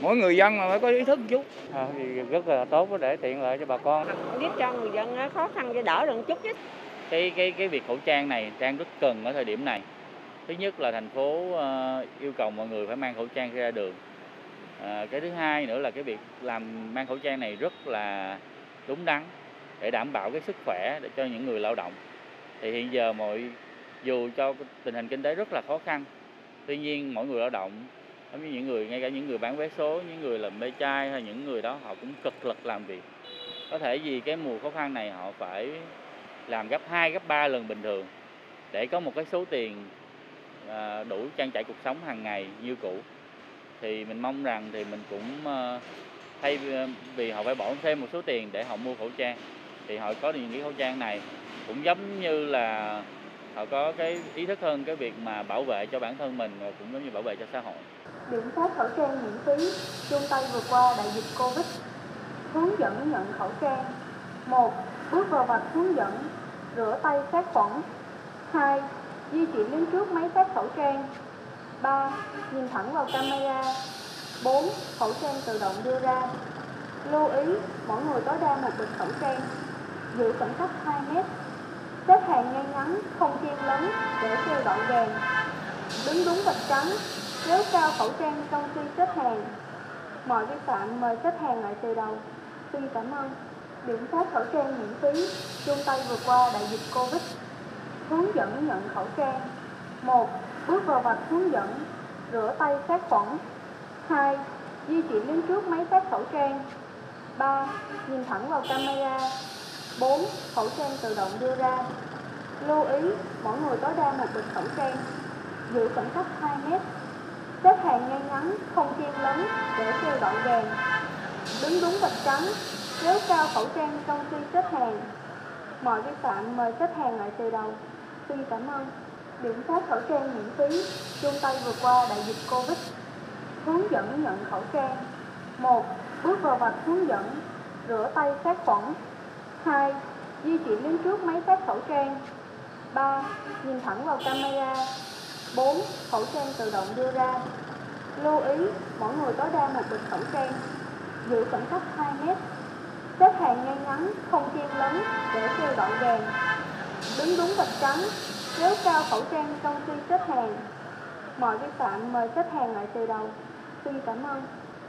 mỗi người dân mà phải có ý thức một chút. À, thì rất là tốt để tiện lợi cho bà con. Giúp cho người dân khó khăn cho đỡ được chút chứ cái cái cái việc khẩu trang này trang rất cần ở thời điểm này. Thứ nhất là thành phố uh, yêu cầu mọi người phải mang khẩu trang ra đường. À, cái thứ hai nữa là cái việc làm mang khẩu trang này rất là đúng đắn để đảm bảo cái sức khỏe để cho những người lao động. Thì hiện giờ mọi dù cho tình hình kinh tế rất là khó khăn tuy nhiên mỗi người lao động giống như những người ngay cả những người bán vé số những người làm mê chai hay những người đó họ cũng cực lực làm việc. Có thể vì cái mùa khó khăn này họ phải làm gấp 2, gấp 3 lần bình thường để có một cái số tiền à, đủ trang trải cuộc sống hàng ngày như cũ. Thì mình mong rằng thì mình cũng ờ, thay ờ, vì họ phải bỏ thêm một số tiền để họ mua khẩu trang thì họ có những cái khẩu trang này. Cũng giống như là họ có cái ý thức hơn cái việc mà bảo vệ cho bản thân mình và cũng giống như bảo vệ cho xã hội. Biện pháp khẩu trang miễn phí chung tay vượt qua đại dịch Covid. Hướng dẫn nhận khẩu trang. 1. Bước vào vạch hướng dẫn rửa tay sát khuẩn 2. Di chuyển đến trước máy phát khẩu trang 3. Nhìn thẳng vào camera 4. Khẩu trang tự động đưa ra Lưu ý, mỗi người tối đa một bịch khẩu trang Giữ khoảng cách 2 mét Xếp hàng ngay ngắn, không chen lấn để treo gọn gàng Đứng đúng vạch trắng, nếu cao khẩu trang công khi xếp hàng Mọi vi phạm mời xếp hàng lại từ đầu Xin cảm ơn biện pháp khẩu trang miễn phí, chung tay vượt qua đại dịch Covid. Hướng dẫn nhận khẩu trang. một Bước vào vạch hướng dẫn, rửa tay sát khuẩn. 2. Di chuyển đến trước máy phát khẩu trang. 3. Nhìn thẳng vào camera. 4. Khẩu trang tự động đưa ra. Lưu ý, mỗi người tối đa một bịch khẩu trang. Giữ khoảng cách 2 mét. Xếp hàng ngay ngắn, không chen lấn để treo gọn gàng. Đứng đúng vạch trắng, Kéo cao khẩu trang trong khi xếp hàng. Mọi vi phạm mời xếp hàng lại từ đầu. Xin cảm ơn. Biện pháp khẩu trang miễn phí, chung tay vượt qua đại dịch Covid. Hướng dẫn nhận khẩu trang. 1. Bước vào vạch hướng dẫn, rửa tay sát khuẩn. 2. Di chuyển đến trước máy phát khẩu trang. 3. Nhìn thẳng vào camera. 4. Khẩu trang tự động đưa ra. Lưu ý, mỗi người tối đa một bịch khẩu trang. Giữ khoảng cách 2 mét xếp hàng ngay ngắn, không chen lấn để treo gọn gàng. Đứng đúng vạch trắng, kéo cao khẩu trang trong khi xếp hàng. Mọi vi phạm mời xếp hàng lại từ đầu. Xin cảm ơn.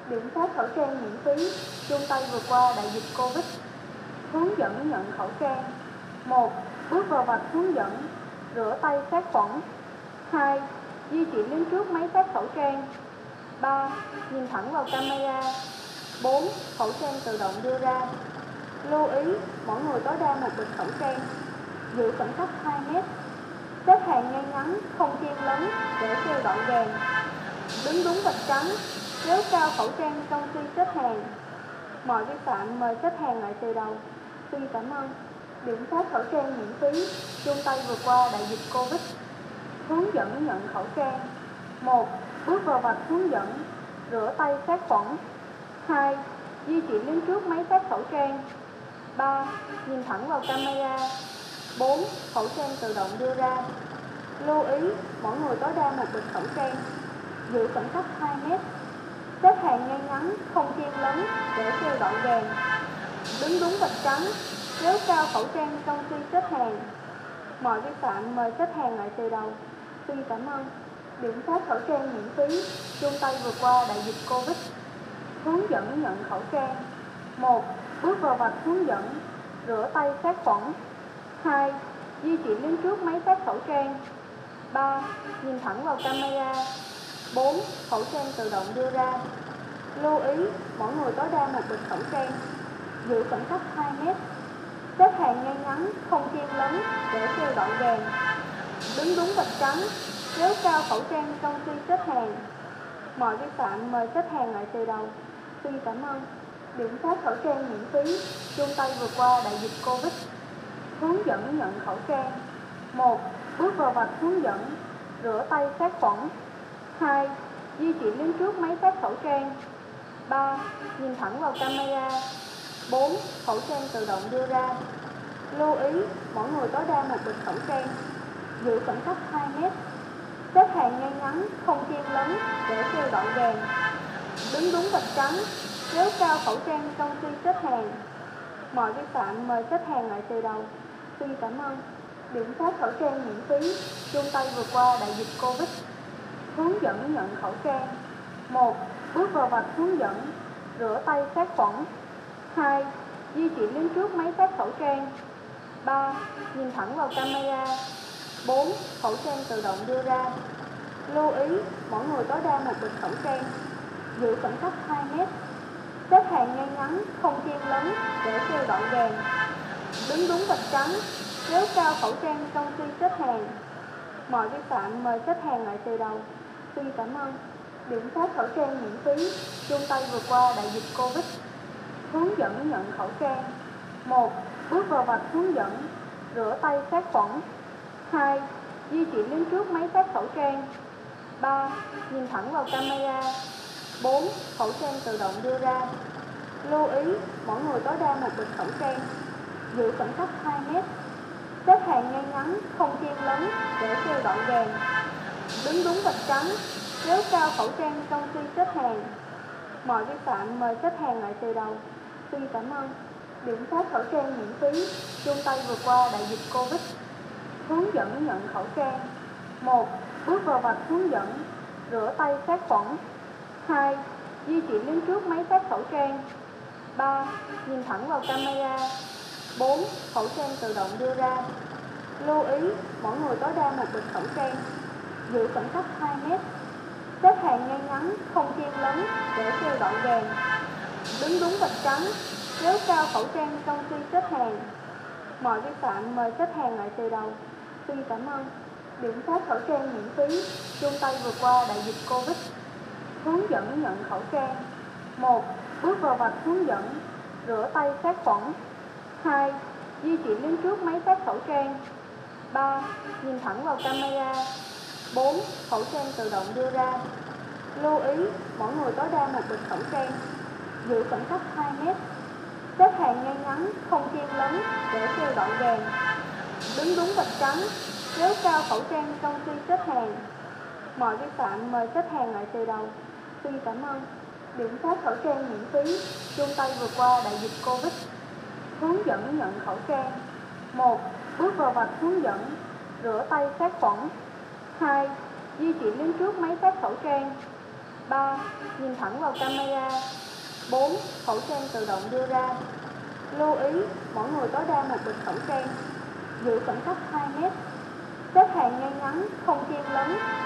Biện pháp khẩu trang miễn phí, chung tay vượt qua đại dịch Covid. Hướng dẫn nhận khẩu trang. 1. Bước vào vạch hướng dẫn, rửa tay sát khuẩn. 2. Di chuyển đến trước máy phát khẩu trang. 3. Nhìn thẳng vào camera 4. Khẩu trang tự động đưa ra Lưu ý, mỗi người tối đa một bịch khẩu trang Giữ khoảng cách 2 mét Xếp hàng ngay ngắn, không chen lấn để treo gọn gàng Đứng đúng vạch trắng, kéo cao khẩu trang trong khi xếp hàng Mọi vi phạm mời xếp hàng lại từ đầu Xin cảm ơn Biện pháp khẩu trang miễn phí, chung tay vượt qua đại dịch Covid Hướng dẫn nhận khẩu trang 1. Bước vào vạch hướng dẫn, rửa tay sát khuẩn 2. Di chuyển đến trước máy phát khẩu trang 3. Nhìn thẳng vào camera 4. Khẩu trang tự động đưa ra Lưu ý, mỗi người tối đa một bịch khẩu trang Giữ khoảng cách 2 mét Xếp hàng ngay ngắn, không chen lấn để treo gọn gàng Đứng đúng vạch trắng, kéo cao khẩu trang trong khi xếp hàng Mọi vi phạm mời xếp hàng lại từ đầu Xin cảm ơn. Biện phát khẩu trang miễn phí, chung tay vượt qua đại dịch Covid. Hướng dẫn nhận khẩu trang. Một Bước vào vạch hướng dẫn Rửa tay sát khuẩn. 2. Di chuyển đến trước máy phát khẩu trang. 3. Nhìn thẳng vào camera. 4. Khẩu trang tự động đưa ra. Lưu ý, mỗi người tối đa một bịch khẩu trang. Giữ khoảng cách 2 mét. Xếp hàng ngay ngắn, không chen lấn để treo gọn gàng. Đứng đúng vạch trắng, kéo cao khẩu trang trong khi xếp hàng Mọi vi phạm mời xếp hàng lại từ đầu Xin cảm ơn. Biện pháp khẩu trang miễn phí, chung tay vượt qua đại dịch Covid. Hướng dẫn nhận khẩu trang. 1. Bước vào vạch hướng dẫn, rửa tay sát khuẩn. 2. Di chuyển đến trước máy phát khẩu trang. 3. Nhìn thẳng vào camera. 4. Khẩu trang tự động đưa ra. Lưu ý, mỗi người tối đa một bịch khẩu trang. Giữ khoảng cách 2 mét. Xếp hàng ngay ngắn, không chen lấn để theo gọn gàng đứng đúng vạch trắng, kéo cao khẩu trang trong khi xếp hàng. Mọi vi phạm mời xếp hàng lại từ đầu. Xin cảm ơn. Điểm phát khẩu trang miễn phí, chung tay vượt qua đại dịch Covid. Hướng dẫn nhận khẩu trang. 1. Bước vào vạch hướng dẫn, rửa tay sát khuẩn. 2. Di chuyển đến trước máy phát khẩu trang. 3. Nhìn thẳng vào camera. 4. Khẩu trang tự động đưa ra. Lưu ý, mỗi người tối đa một bịch khẩu trang. Giữ khoảng cách 2 mét. Xếp hàng ngay ngắn, không chen lấn để kêu gọn gàng. Đứng đúng vạch trắng, kéo cao khẩu trang trong khi xếp hàng. Mọi vi phạm mời xếp hàng lại từ đầu. Xin cảm ơn. Biện pháp khẩu trang miễn phí, chung tay vượt qua đại dịch Covid. Hướng dẫn nhận khẩu trang. 1. Bước vào vạch hướng dẫn, rửa tay sát khuẩn. 2. Di chuyển đến trước máy phát khẩu trang. 3. Nhìn thẳng vào camera. 4. Khẩu trang tự động đưa ra. Lưu ý, mỗi người tối đa một bịch khẩu trang. Giữ khoảng cách 2 mét. Xếp hàng ngay ngắn, không chen lấn để kêu gọn gàng. Đứng đúng vạch trắng, kéo cao khẩu trang trong khi xếp hàng. Mọi vi phạm mời xếp hàng lại từ đầu. Xin cảm ơn. Điểm phát khẩu trang miễn phí, chung tay vượt qua đại dịch Covid. Hướng dẫn nhận khẩu trang. 1. Bước vào vạch hướng dẫn, rửa tay sát khuẩn. 2. Di chuyển đến trước máy phát khẩu trang. 3. Nhìn thẳng vào camera. 4. Khẩu trang tự động đưa ra. Lưu ý, mỗi người tối đa một bịch khẩu trang. Giữ khoảng cách 2 mét. Xếp hàng ngay ngắn, không chen lấn để treo gọn gàng. Đứng đúng vạch trắng, kéo cao khẩu trang trong khi xếp hàng. Mọi vi phạm mời xếp hàng lại từ đầu. Xin cảm ơn. Điểm phát khẩu trang miễn phí, chung tay vượt qua đại dịch Covid. Hướng dẫn nhận khẩu trang. một Bước vào vạch hướng dẫn, rửa tay sát khuẩn. 2. Di chuyển đến trước máy phát khẩu trang. 3. Nhìn thẳng vào camera. 4. Khẩu trang tự động đưa ra. Lưu ý, mỗi người tối đa một bịch khẩu trang. Giữ khoảng cách 2 mét. Xếp hàng ngay ngắn, không chen lấn để kêu gọn gàng. Đứng đúng vạch trắng, kéo cao khẩu trang trong khi xếp hàng. Mọi vi phạm mời xếp hàng lại từ đầu. Xin cảm ơn. Điểm phát khẩu trang miễn phí, chung tay vượt qua đại dịch Covid. Hướng dẫn nhận khẩu trang. 1. Bước vào vạch hướng dẫn, rửa tay sát khuẩn. 2. Di chuyển đến trước máy phát khẩu trang. 3. Nhìn thẳng vào camera. 4. Khẩu trang tự động đưa ra. Lưu ý, mỗi người tối đa một bịch khẩu trang. Giữ khoảng cách 2 mét. Xếp hàng ngay ngắn, không chen lấn